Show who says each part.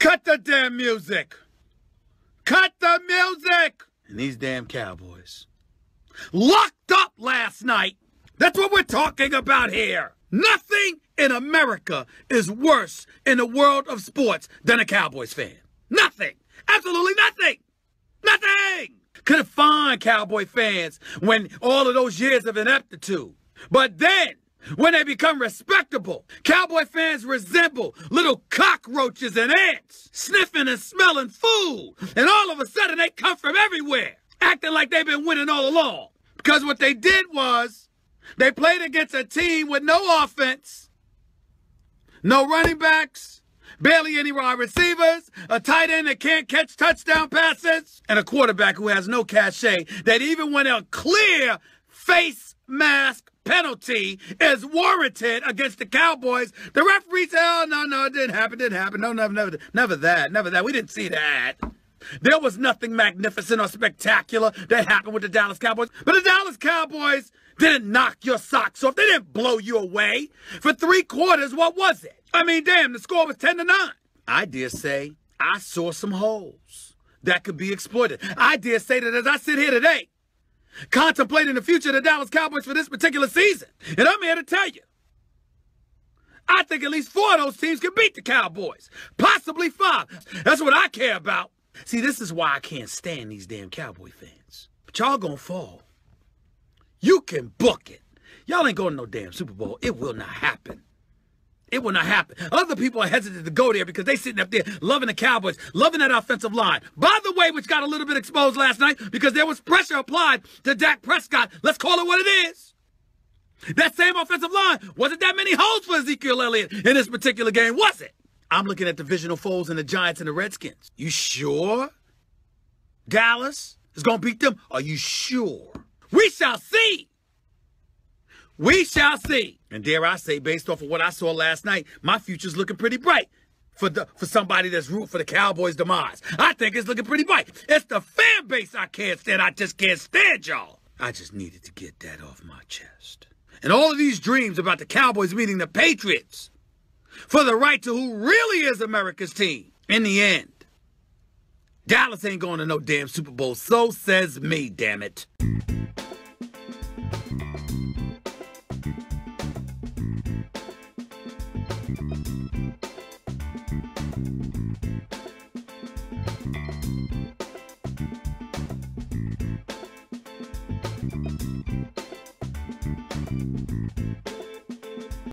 Speaker 1: Cut the damn music! Cut the music! And these damn cowboys. Locked up last night! That's what we're talking about here! Nothing in America is worse in the world of sports than a Cowboys fan. Nothing! Absolutely nothing! Nothing! Could have find Cowboy fans when all of those years of ineptitude. But then, when they become respectable, Cowboy fans resemble little cockroaches and ants, sniffing and smelling food. And all of a sudden, they come from everywhere, acting like they've been winning all along. Because what they did was, they played against a team with no offense, no running backs, barely any wide receivers, a tight end that can't catch touchdown passes, and a quarterback who has no cachet that even when a clear face mask penalty is warranted against the Cowboys, the referee said, oh, no, no, it didn't happen, didn't happen. No, never, never, never that, never that. We didn't see that. There was nothing magnificent or spectacular that happened with the Dallas Cowboys. But the Dallas Cowboys didn't knock your socks off. They didn't blow you away. For three quarters, what was it? I mean, damn, the score was 10 to 9. I dare say I saw some holes that could be exploited. I dare say that as I sit here today, contemplating the future of the Dallas Cowboys for this particular season, and I'm here to tell you, I think at least four of those teams can beat the Cowboys, possibly five. That's what I care about. See, this is why I can't stand these damn Cowboy fans. But y'all gonna fall. You can book it. Y'all ain't going to no damn Super Bowl. It will not happen. It will not happen. Other people are hesitant to go there because they're sitting up there loving the Cowboys, loving that offensive line. By the way, which got a little bit exposed last night because there was pressure applied to Dak Prescott. Let's call it what it is. That same offensive line wasn't that many holes for Ezekiel Elliott in this particular game, was it? I'm looking at the divisional foes in the Giants and the Redskins. You sure? Dallas is going to beat them? Are you sure? We shall see. We shall see. And dare I say, based off of what I saw last night, my future's looking pretty bright for the for somebody that's root for the Cowboys' demise. I think it's looking pretty bright. It's the fan base I can't stand. I just can't stand y'all. I just needed to get that off my chest. And all of these dreams about the Cowboys meeting the Patriots for the right to who really is America's team. In the end, Dallas ain't going to no damn Super Bowl. So says me, damn it.